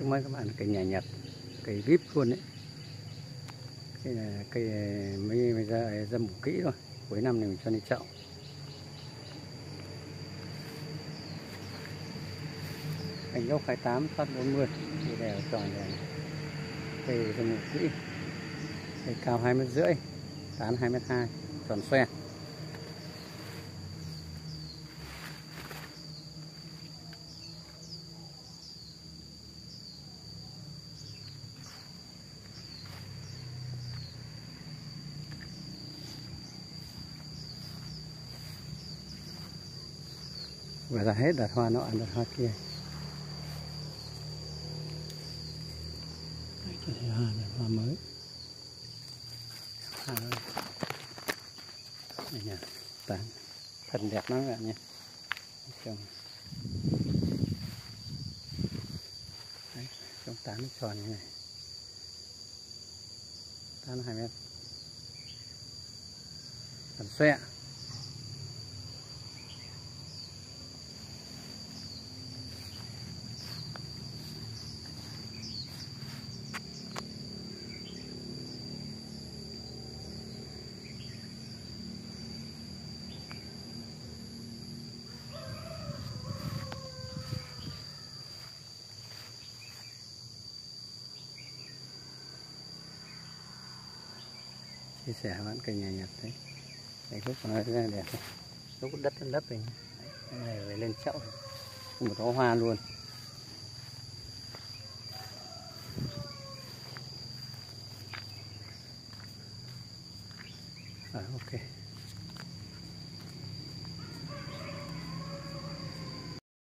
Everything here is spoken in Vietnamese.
trước mắt các bạn là cây nhà nhật cây vip luôn đấy. Cây là cây mới mới ra dâm bổ kỹ rồi cuối năm này mình cho đi chậu cành gốc 28 phát 40 cây đều tròn này cây dâm bổ kỹ. Cây cao 2 mét rưỡi tán 2 mét 2 tròn xoe. Và ra hết đợt hoa nọ đợt hoa kia. Cái này hoa đợt hoa mới. Hoa đây nha tán thật đẹp lắm các bạn nha. Trồng Đấy, trồng tán tròn như này. Tán hai mét. Phần xoẹ chia sẻ vẫn cây nhà nhật đấy. Đây gốc nó rất là đẹp gốc đất đất lấp này Đấy, này phải lên chậu. Một bó hoa luôn. À, ok